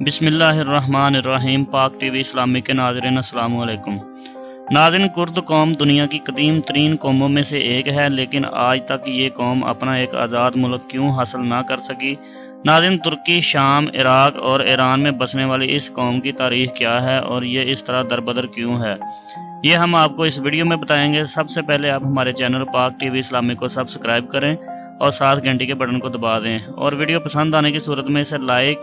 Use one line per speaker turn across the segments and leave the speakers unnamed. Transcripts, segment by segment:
بسم اللہ الرحمن الرحیم، پاک ٹی وی اسلامی کے ناظرین، السلام علیکم۔ ناظرین، کرد قوم دنیا کی قدیم ترین قوموں میں سے ایک ہے، لیکن آج تک یہ قوم اپنا ایک آزاد ملک کیوں حاصل نہ کر سکی؟ ناظرین، ترکی، شام، عراق اور ایران میں بسنے والی اس قوم کی تاریخ کیا ہے اور یہ اس طرح دربدر کیوں ہے؟ یہ ہم آپ کو اس ویڈیو میں بتائیں گے۔ سب سے پہلے آپ ہمارے چینل پاک ٹی وی اسلامی کو سبسکرائب کریں اور ساتھ گھنٹی کے بٹن کو دبا دیں۔ اور ویڈیو پسند آنے کی صورت میں اسے لائک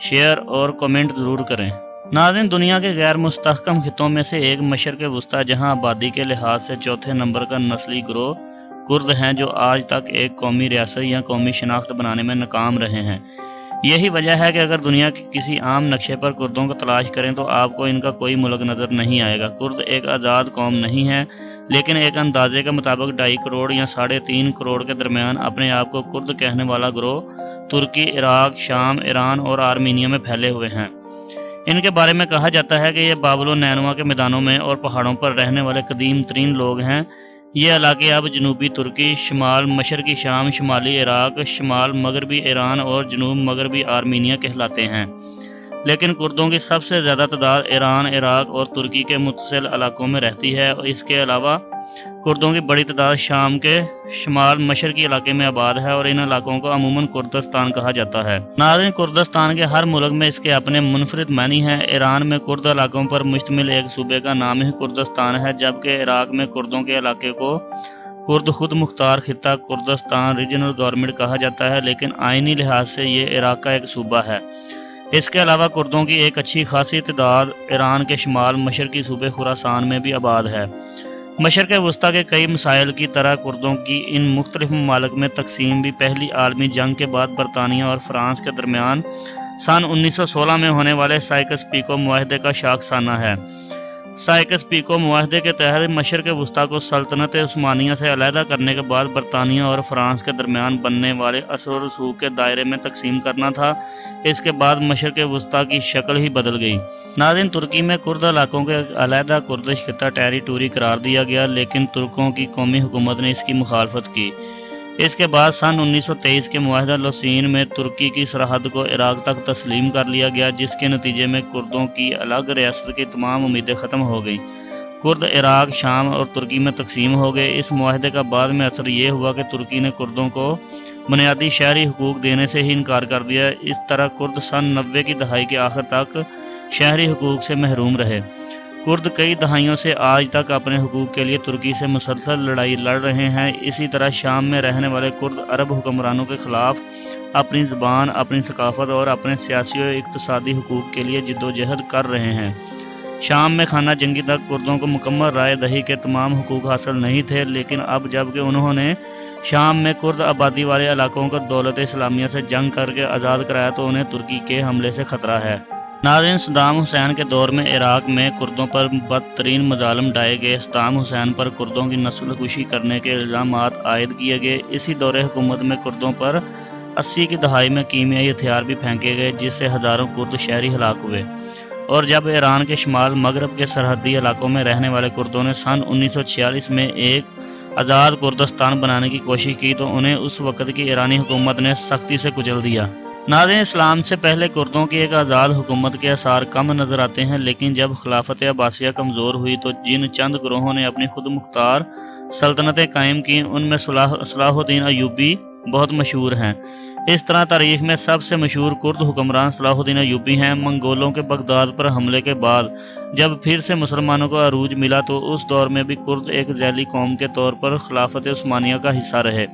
شیئر اور کومنٹ ضرور کریں۔ ناظرین، دنیا کے غیر مستحکم خطوں میں سے ایک مشرق وسطی جہاں آبادی کے لحاظ سے چوتھے نمبر کا نسلی گروہ کرد ہیں جو آج تک ایک قومی ریاست یا قومی شناخت بنانے میں ناکام رہے ہیں۔ یہی وجہ ہے کہ اگر دنیا کے کسی عام نقشے پر کردوں کو تلاش کریں تو آپ کو ان کا کوئی ملک نظر نہیں آئے گا۔ کرد ایک آزاد قوم نہیں ہے لیکن ایک اندازے کے مطابق ڈھائی کروڑ یا ساڑھے تین کروڑ کے درمیان اپنے آپ کو کرد کہنے والا گروہ ترکی، عراق، شام، ایران اور آرمینیا میں پھیلے ہوئے ہیں۔ ان کے بارے میں کہا جاتا ہے کہ یہ بابل و نینوا کے میدانوں میں اور پہاڑوں پر رہنے والے قدیم ترین لوگ ہیں۔ یہ علاقے اب جنوبی ترکی، شمال مشرقی شام، شمالی عراق، شمال مغربی ایران اور جنوب مغربی آرمینیا کہلاتے ہیں۔ لیکن کردوں کی سب سے زیادہ تعداد ایران، عراق اور ترکی کے متصل علاقوں میں رہتی ہے۔ اور اس کے علاوہ کردوں کی بڑی تعداد شام کے شمال مشرقی علاقے میں آباد ہے اور ان علاقوں کو عموماً کردستان کہا جاتا ہے۔ ناظرین، کردستان کے ہر ملک میں اس کے اپنے منفرد معنی ہیں۔ ایران میں کرد علاقوں پر مشتمل ایک صوبے کا نام ہی کردستان ہے، جبکہ عراق میں کردوں کے علاقے کو کرد خود مختار خطہ کردستان ریجنل گورنمنٹ کہا جاتا ہے، لیکن آئینی لحاظ سے یہ عراق کا ایک صوبہ ہے۔ اس کے علاوہ کردوں کی ایک اچھی خاصی تعداد ایران کے شمال مشرقی صوبے خوراسان میں بھی آباد ہے۔ مشرق وسطی کے کئی مسائل کی طرح کردوں کی ان مختلف ممالک میں تقسیم بھی پہلی عالمی جنگ کے بعد برطانیہ اور فرانس کے درمیان سن انیس سو سولہ میں ہونے والے سائکس پیکو معاہدے کا شاخ سانہ ہے۔ سائکس پیکو معاہدے کے تحت مشرق وسطی کو سلطنت عثمانیہ سے علیحدہ کرنے کے بعد برطانیہ اور فرانس کے درمیان بننے والے اثر و رسوخ کے دائرے میں تقسیم کرنا تھا۔ اس کے بعد مشرق وسطی کی شکل ہی بدل گئی۔ ناظرین، ترکی میں کرد علاقوں کے علیحدہ کردش خطہ ٹیری ٹوری قرار دیا گیا، لیکن ترکوں کی قومی حکومت نے اس کی مخالفت کی۔ اس کے بعد سن انیس سو تیئیس کے معاہدہ لسین میں ترکی کی سرحد کو عراق تک تسلیم کر لیا گیا، جس کے نتیجے میں کردوں کی الگ ریاست کی تمام امیدیں ختم ہو گئیں۔ کرد عراق، شام اور ترکی میں تقسیم ہو گئے۔ اس معاہدے کا بعد میں اثر یہ ہوا کہ ترکی نے کردوں کو بنیادی شہری حقوق دینے سے ہی انکار کر دیا۔ اس طرح کرد سن نوے کی دہائی کے آخر تک شہری حقوق سے محروم رہے۔ کرد کئی دہائیوں سے آج تک اپنے حقوق کے لیے ترکی سے مسلسل لڑائی لڑ رہے ہیں۔ اسی طرح شام میں رہنے والے کرد عرب حکمرانوں کے خلاف اپنی زبان، اپنی ثقافت اور اپنے سیاسی و اقتصادی حقوق کے لیے جد و جہد کر رہے ہیں۔ شام میں خانہ جنگی تک کردوں کو مکمل رائے دہی کے تمام حقوق حاصل نہیں تھے، لیکن اب جبکہ انہوں نے شام میں کرد آبادی والے علاقوں کو دولت اسلامیہ سے جنگ کر کے آزاد کرایا تو انہیں ترکی کے حملے سے خطرہ ہے۔ ناظرین، صدام حسین کے دور میں عراق میں کردوں پر بدترین مظالم ڈائے گئے۔ صدام حسین پر کردوں کی نسل کشی کرنے کے الزامات عائد کیے گئے۔ اسی دور حکومت میں کردوں پر اسی کی دہائی میں کیمیائی ہتھیار بھی پھینکے گئے، جس سے ہزاروں کرد شہری ہلاک ہوئے۔ اور جب ایران کے شمال مغرب کے سرحدی علاقوں میں رہنے والے کردوں نے سن انیس سو چھیالیس میں ایک آزاد کردستان بنانے کی کوشش کی، تو انہیں اس وقت کی ایرانی حکومت نے سختی سے کچل دیا۔ ناظرین اسلام سے پہلے کردوں کی ایک آزاد حکومت کے اثار کم نظر آتے ہیں، لیکن جب خلافت عباسیہ کمزور ہوئی تو جن چند گروہوں نے اپنی خود مختار سلطنتیں قائم کی، ان میں صلاح الدین ایوبی بہت مشہور ہیں۔ اس طرح تاریخ میں سب سے مشہور کرد حکمران صلاح الدین ایوبی ہیں۔ منگولوں کے بغداد پر حملے کے بعد جب پھر سے مسلمانوں کو عروج ملا تو اس دور میں بھی کرد ایک ذیلی قوم کے طور پر خلافت عثمانیہ کا حصہ رہے۔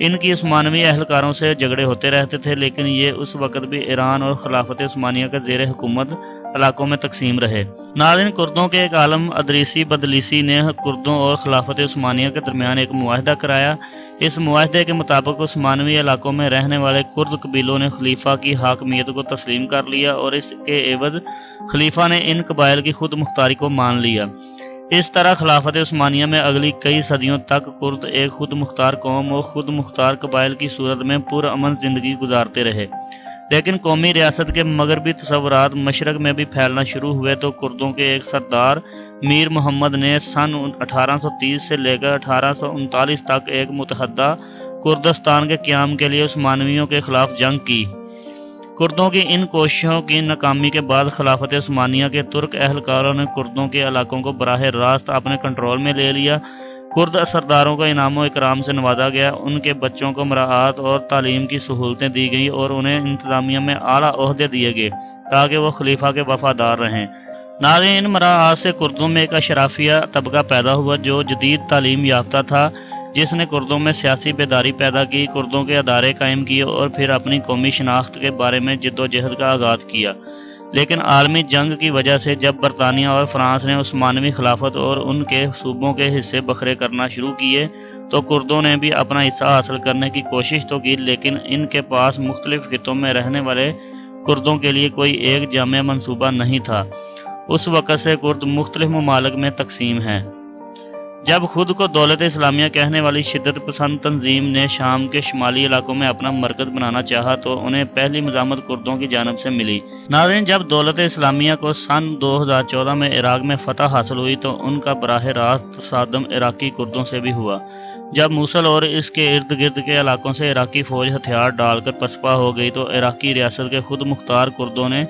ان کی عثمانوی اہلکاروں سے جھگڑے ہوتے رہتے تھے، لیکن یہ اس وقت بھی ایران اور خلافت عثمانیہ کے زیر حکومت علاقوں میں تقسیم رہے۔ ناظرین کردوں کے ایک عالم ادریسی بدلیسی نے کردوں اور خلافت عثمانیہ کے درمیان ایک معاہدہ کرایا۔ اس معاہدے کے مطابق عثمانوی علاقوں میں رہنے والے کرد قبیلوں نے خلیفہ کی حاکمیت کو تسلیم کر لیا اور اس کے عوض خلیفہ نے ان قبائل کی خود مختاری کو مان لیا۔ اس طرح خلافت عثمانیہ میں اگلی کئی صدیوں تک کرد ایک خود مختار قوم اور خود مختار قبائل کی صورت میں پرامن زندگی گزارتے رہے۔ لیکن قومی ریاست کے مغربی تصورات مشرق میں بھی پھیلنا شروع ہوئے تو کردوں کے ایک سردار میر محمد نے سن اٹھارہ سو تیس سے لے کر اٹھارہ سو انتالیس تک ایک متحدہ کردستان کے قیام کے لیے عثمانویوں کے خلاف جنگ کی۔ کردوں کی ان کوششوں کی ناکامی کے بعد خلافت عثمانیہ کے ترک اہلکاروں نے کردوں کے علاقوں کو براہ راست اپنے کنٹرول میں لے لیا۔ کرد سرداروں کو انعام و اکرام سے نوازا گیا۔ ان کے بچوں کو مراعات اور تعلیم کی سہولتیں دی گئیں اور انہیں انتظامیہ میں اعلیٰ عہدے دیے گئے تاکہ وہ خلیفہ کے وفادار رہیں۔ ناظرین ان مراعات سے کردوں میں ایک اشرافیہ طبقہ پیدا ہوا جو جدید تعلیم یافتہ تھا۔ جس نے کردوں میں سیاسی بیداری پیدا کی، کردوں کے ادارے قائم کیے اور پھر اپنی قومی شناخت کے بارے میں جد و جہد کا آغاز کیا۔ لیکن عالمی جنگ کی وجہ سے جب برطانیہ اور فرانس نے عثمانوی خلافت اور ان کے صوبوں کے حصے بکھرے کرنا شروع کیے، تو کردوں نے بھی اپنا حصہ حاصل کرنے کی کوشش تو کی، لیکن ان کے پاس مختلف خطوں میں رہنے والے کردوں کے لیے کوئی ایک جامع منصوبہ نہیں تھا۔ اس وقت سے کرد مختلف ممالک میں تقسیم ہیں۔ جب خود کو دولت اسلامیہ کہنے والی شدت پسند تنظیم نے شام کے شمالی علاقوں میں اپنا مرکز بنانا چاہا تو انہیں پہلی مزامت کردوں کی جانب سے ملی۔ ناظرین، جب دولت اسلامیہ کو سن دو ہزار چودہ میں عراق میں فتح حاصل ہوئی تو ان کا براہ راست صادم عراقی کردوں سے بھی ہوا۔ جب موسل اور اس کے ارد گرد کے علاقوں سے عراقی فوج ہتھیار ڈال کر پسپا ہو گئی تو عراقی ریاست کے خود مختار کردوں نے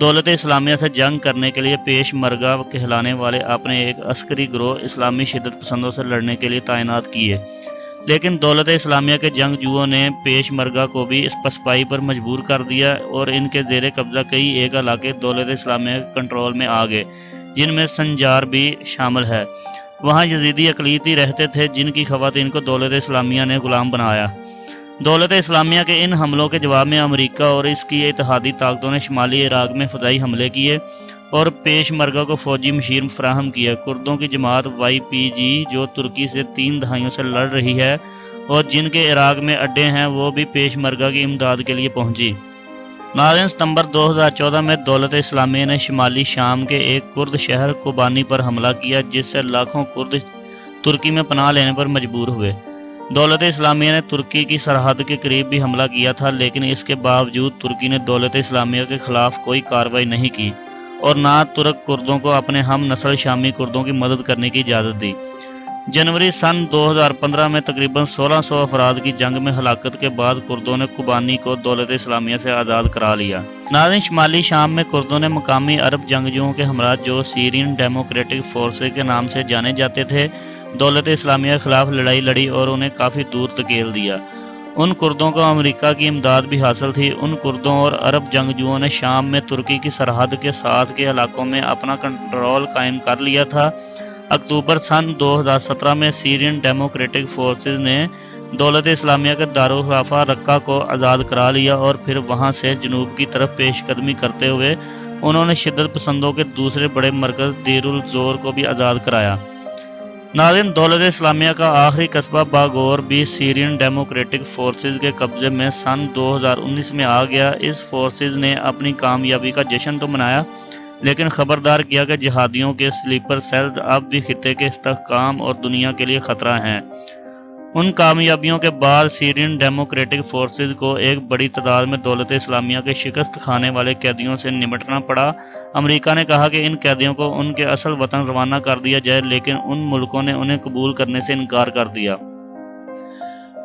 دولت اسلامیہ سے جنگ کرنے کے لیے پیش مرگا کہلانے والے اپنے ایک عسکری گروہ اسلامی شدت پسندوں سے لڑنے کے لیے تعینات کیے۔ لیکن دولت اسلامیہ کے جنگ جوؤں نے پیش مرگا کو بھی اس پسپائی پر مجبور کر دیا اور ان کے زیر قبضہ کئی ایک علاقے دولت اسلامیہ کے کنٹرول میں آ گئے، جن میں سنجار بھی شامل ہے۔ وہاں یزیدی اقلیتی رہتے تھے جن کی خواتین کو دولت اسلامیہ نے غلام بنایا۔ دولت اسلامیہ کے ان حملوں کے جواب میں امریکہ اور اس کی اتحادی طاقتوں نے شمالی عراق میں فضائی حملے کیے اور پیش مرگہ کو فوجی مشیر فراہم کیا۔ کردوں کی جماعت وائی پی جی جو ترکی سے تین دہائیوں سے لڑ رہی ہے اور جن کے عراق میں اڈے ہیں، وہ بھی پیش مرگہ کی امداد کے لیے پہنچی۔ ناظرین ستمبر دو ہزار چودہ میں دولت اسلامیہ نے شمالی شام کے ایک کرد شہر کوبانی پر حملہ کیا، جس سے لاکھوں کرد ترکی میں پناہ لینے پر مجبور ہوئے۔ دولت اسلامیہ نے ترکی کی سرحد کے قریب بھی حملہ کیا تھا، لیکن اس کے باوجود ترکی نے دولت اسلامیہ کے خلاف کوئی کارروائی نہیں کی اور نہ ترک کردوں کو اپنے ہم نسل شامی کردوں کی مدد کرنے کی اجازت دی۔ جنوری سن دو ہزار پندرہ میں تقریباً سولہ سو افراد کی جنگ میں ہلاکت کے بعد کردوں نے کبانی کو دولت اسلامیہ سے آزاد کرا لیا۔ ناظرین شمالی شام میں کردوں نے مقامی عرب جنگجوؤں کے ہمراہ جو سیرین ڈیموکریٹک فورسز کے نام سے جانے جاتے تھے دولت اسلامیہ کے خلاف لڑائی لڑی اور انہیں کافی دور تکیل دیا۔ ان کردوں کو امریکہ کی امداد بھی حاصل تھی۔ ان کردوں اور عرب جنگجوؤں نے شام میں ترکی کی سرحد کے ساتھ کے علاقوں میں اپنا کنٹرول قائم کر لیا تھا۔ اکتوبر سن دو ہزار سترہ میں سیرین ڈیموکریٹک فورسز نے دولت اسلامیہ کے دارالخلافہ رقہ کو آزاد کرا لیا اور پھر وہاں سے جنوب کی طرف پیش قدمی کرتے ہوئے انہوں نے شدت پسندوں کے دوسرے بڑے مرکز دیر الزور کو بھی آزاد کرایا۔ ناظرین، دولت اسلامیہ کا آخری قصبہ باغور بھی سیرین ڈیموکریٹک فورسز کے قبضے میں سن دو ہزار انیس میں آ گیا۔ اس فورسز نے اپنی کامیابی کا جشن تو منایا، لیکن خبردار کیا کہ جہادیوں کے سلیپر سیلز اب بھی خطے کے استحکام اور دنیا کے لیے خطرہ ہیں۔ ان کامیابیوں کے بعد سیرین ڈیموکریٹک فورسز کو ایک بڑی تعداد میں دولت اسلامیہ کے شکست کھانے والے قیدیوں سے نمٹنا پڑا۔ امریکہ نے کہا کہ ان قیدیوں کو ان کے اصل وطن روانہ کر دیا جائے، لیکن ان ملکوں نے انہیں قبول کرنے سے انکار کر دیا۔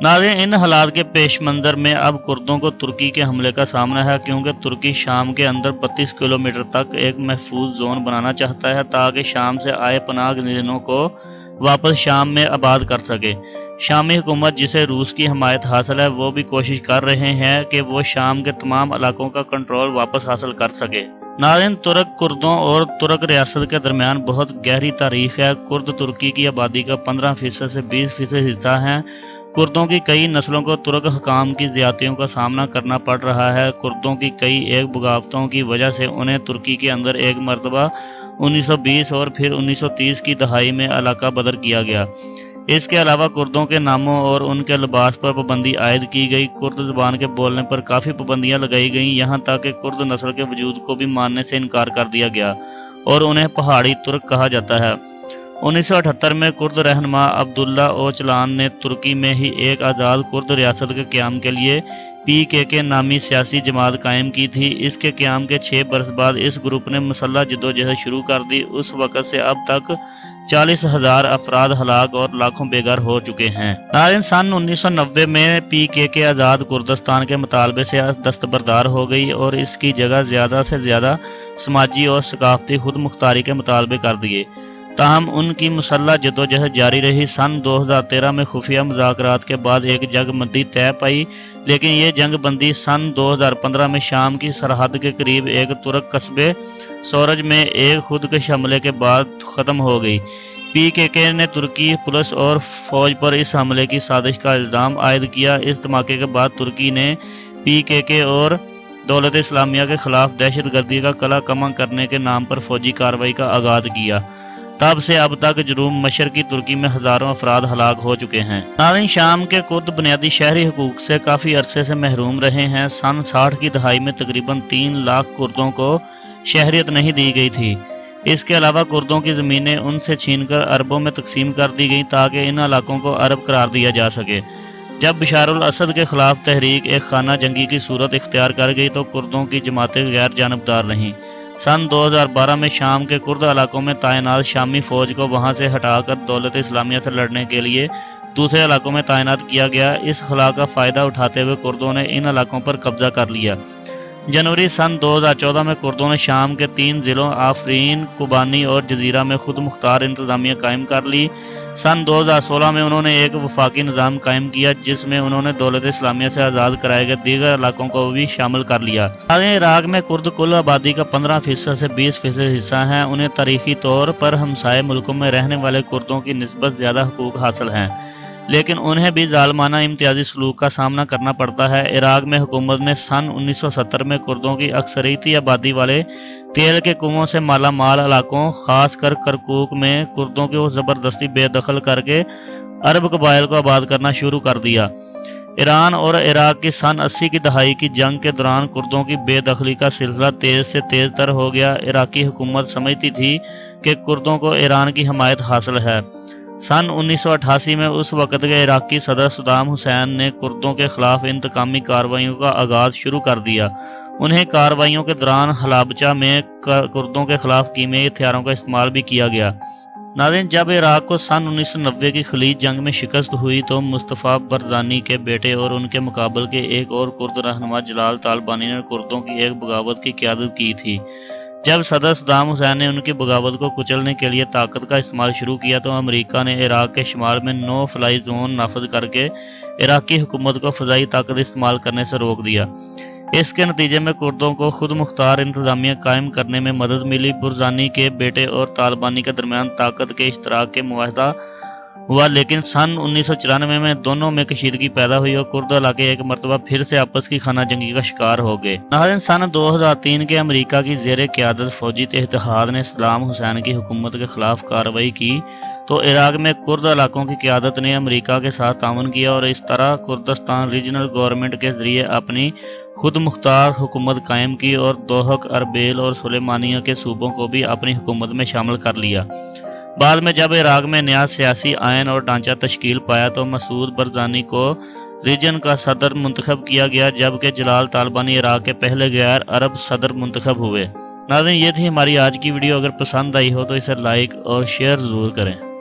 ناظرین، ان حالات کے پیش منظر میں اب کردوں کو ترکی کے حملے کا سامنا ہے، کیونکہ ترکی شام کے اندر بتیس کلومیٹر تک ایک محفوظ زون بنانا چاہتا ہے تاکہ شام سے آئے پناہ گزینوں کو واپس شام میں آباد کر سکے۔ شامی حکومت جسے روس کی حمایت حاصل ہے، وہ بھی کوشش کر رہے ہیں کہ وہ شام کے تمام علاقوں کا کنٹرول واپس حاصل کر سکے۔ ناظرین، ترک کردوں اور ترک ریاست کے درمیان بہت گہری تاریخ ہے۔ کرد ترکی کی آبادی کا پندرہ فیصد سے بیس فیصد حصہ ہے۔ کردوں کی کئی نسلوں کو ترک حکام کی زیادتیوں کا سامنا کرنا پڑ رہا ہے۔ کردوں کی کئی ایک بغاوتوں کی وجہ سے انہیں ترکی کے اندر ایک مرتبہ انیس سو بیس اور پھر انیس سو تیس کی دہائی میں علاقہ بدر کیا گیا۔ اس کے علاوہ کردوں کے ناموں اور ان کے لباس پر پابندی عائد کی گئی۔ کرد زبان کے بولنے پر کافی پابندیاں لگائی گئیں، یہاں تک کہ کرد نسل کے وجود کو بھی ماننے سے انکار کر دیا گیا اور انہیں پہاڑی ترک کہا جاتا ہے۔ انیس سو اٹھتر میں کرد رہنما عبداللہ اوچلان نے ترکی میں ہی ایک آزاد کرد ریاست کے قیام کے لیے پی کے کے نامی سیاسی جماعت قائم کی تھی۔ اس کے قیام کے چھ برس بعد اس گروپ نے مسلح جدوجہد شروع کر دی۔ اس وقت سے اب تک چالیس ہزار افراد ہلاک اور لاکھوں بے گھر ہو چکے ہیں۔ ناظرین سن انیس سو نوے میں پی کے کے آزاد کردستان کے مطالبے سے دستبردار ہو گئی اور اس کی جگہ زیادہ سے زیادہ سماجی اور ثقافتی خود مختاری کے مطالبے کر دیے۔ تاہم ان کی مسلح جدوجہد جاری رہی۔ سن دو ہزار تیرہ میں خفیہ مذاکرات کے بعد ایک جنگ بندی طے پائی لیکن یہ جنگ بندی سن دو ہزار پندرہ میں شام کی سرحد کے قریب ایک ترک قصبے سورج میں ایک خودکش حملے کے بعد ختم ہو گئی۔ پی کے کے نے ترکی پولیس اور فوج پر اس حملے کی سازش کا الزام عائد کیا۔ اس دھماکے کے بعد ترکی نے پی کے کے اور دولت اسلامیہ کے خلاف دہشت گردی کا کلا کمنگ کرنے کے نام پر فوجی کاروائی کا آغاز کیا۔ تب سے اب تک جروم مشرقی ترکی میں ہزاروں افراد ہلاک ہو چکے ہیں۔ ناظرین شام کے کرد بنیادی شہری حقوق سے کافی عرصے سے محروم رہے ہیں۔ سن ساٹھ کی دہائی میں تقریباً تین لاکھ کردوں کو شہریت نہیں دی گئی تھی۔ اس کے علاوہ کردوں کی زمینیں ان سے چھین کر عربوں میں تقسیم کر دی گئیں تاکہ ان علاقوں کو عرب قرار دیا جا سکے۔ جب بشار الاسد کے خلاف تحریک ایک خانہ جنگی کی صورت اختیار کر گئی تو کردوں کی جماعتیں غیر جانبدار رہیں۔ سن دو ہزار بارہ میں شام کے کرد علاقوں میں تعینات شامی فوج کو وہاں سے ہٹا کر دولت اسلامیہ سے لڑنے کے لیے دوسرے علاقوں میں تعینات کیا گیا۔ اس خلا کا فائدہ اٹھاتے ہوئے کردوں نے ان علاقوں پر قبضہ کر لیا۔ جنوری سن دو ہزار چودہ میں کردوں نے شام کے تین ضلعوں آفرین کبانی اور جزیرہ میں خود مختار انتظامیہ قائم کر لی۔ سن دو ہزار سولہ میں انہوں نے ایک وفاقی نظام قائم کیا جس میں انہوں نے دولت اسلامیہ سے آزاد کرائے گئے دیگر علاقوں کو بھی شامل کر لیا۔ عراق میں کرد کل آبادی کا پندرہ فیصد سے بیس فیصد حصہ ہیں۔ انہیں تاریخی طور پر ہمسائے ملکوں میں رہنے والے کردوں کی نسبت زیادہ حقوق حاصل ہیں۔ لیکن انہیں بھی ظالمانہ امتیازی سلوک کا سامنا کرنا پڑتا ہے۔ عراق میں حکومت نے سن انیس سو ستر میں کردوں کی اکثریتی آبادی والے تیل کے کنووں سے مالا مال علاقوں، خاص کر کرکوک میں کردوں کو زبردستی بے دخل کر کے عرب قبائل کو آباد کرنا شروع کر دیا۔ ایران اور عراق کی سن اسی کی دہائی کی جنگ کے دوران کردوں کی بے دخلی کا سلسلہ تیز سے تیز تر ہو گیا۔ عراقی حکومت سمجھتی تھی کہ کردوں کو ایران کی حمایت حاصل ہے۔ سن انیس سو اٹھاسی میں اس وقت کے عراقی صدر صدام حسین نے کردوں کے خلاف انتقامی کاروائیوں کا آغاز شروع کر دیا۔ انہیں کاروائیوں کے دوران حلابچہ میں کردوں کے خلاف کیمیائی ہتھیاروں کا استعمال بھی کیا گیا۔ ناظرین، جب عراق کو سن انیس سو نوے کی خلیج جنگ میں شکست ہوئی تو مصطفیٰ برزانی کے بیٹے اور ان کے مقابل کے ایک اور کرد رہنما جلال طالبانی نے کردوں کی ایک بغاوت کی قیادت کی تھی۔ جب صدر صدام حسین نے ان کی بغاوت کو کچلنے کے لیے طاقت کا استعمال شروع کیا تو امریکہ نے عراق کے شمال میں نو فلائی زون نافذ کر کے عراقی حکومت کو فضائی طاقت استعمال کرنے سے روک دیا۔ اس کے نتیجے میں کردوں کو خود مختار انتظامیہ قائم کرنے میں مدد ملی۔ برزانی کے بیٹے اور طالبانی کے درمیان طاقت کے اشتراک کے معاہدہ ہوا، لیکن سن انیس سو چورانوے میں دونوں میں کشیدگی پیدا ہوئی اور کرد علاقے ایک مرتبہ پھر سے آپس کی خانہ جنگی کا شکار ہو گئے۔ ناظرین، سن دو ہزار تین کے امریکہ کی زیر قیادت فوجی اتحاد نے اسلام حسین کی حکومت کے خلاف کارروائی کی تو عراق میں کرد علاقوں کی قیادت نے امریکہ کے ساتھ تعاون کیا اور اس طرح کردستان ریجنل گورنمنٹ کے ذریعے اپنی خود مختار حکومت قائم کی اور دوحق اربیل اور سلیمانیہ کے صوبوں کو بھی اپنی حکومت میں شامل کر لیا۔ بعد میں جب عراق میں نیا سیاسی آئین اور ڈھانچہ تشکیل پایا تو مسعود برزانی کو ریجن کا صدر منتخب کیا گیا، جبکہ جلال طالبانی عراق کے پہلے غیر عرب صدر منتخب ہوئے۔ ناظرین، یہ تھی ہماری آج کی ویڈیو۔ اگر پسند آئی ہو تو اسے لائک اور شیئر ضرور کریں۔